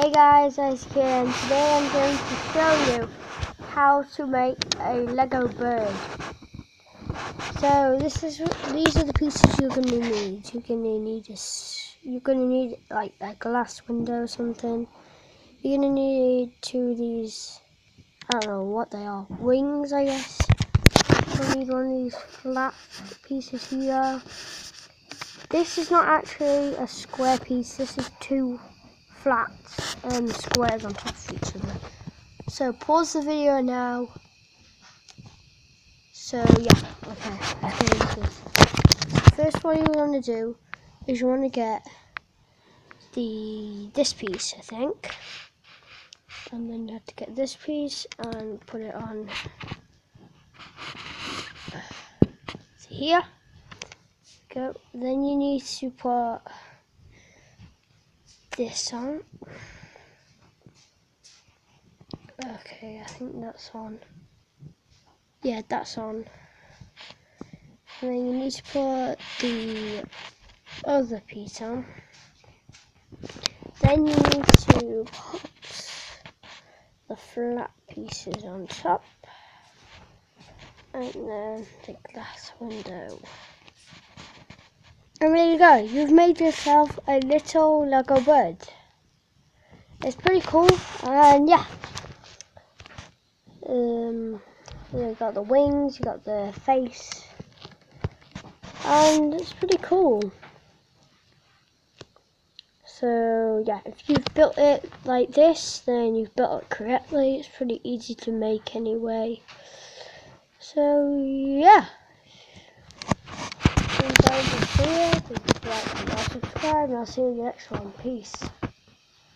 Hey guys, it's Kieran. Today I'm going to show you how to make a Lego bird. So this is these are the pieces you're gonna need. You're gonna need this. You're gonna need like a glass window or something. You're gonna need two of these. I don't know what they are. Wings, I guess. You'll need one of these flat pieces here. This is not actually a square piece. This is two flat um, squares on top of each other. So pause the video now. So yeah, okay. okay First, what you want to do is you want to get the this piece, I think, and then you have to get this piece and put it on here. Go. Then you need to put this on. Okay, I think that's on. Yeah, that's on. And then you need to put the other piece on. Then you need to put the flat pieces on top. And then the glass window. And there you go, you've made yourself a little Lego bird. It's pretty cool, and yeah. Um, you got the wings, you got the face, and it's pretty cool. So yeah, if you've built it like this, then you've built it correctly. It's pretty easy to make anyway. So yeah here. Please like and subscribe, and I'll see you in the next one. Peace.